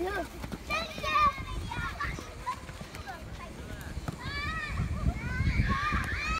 Yeah.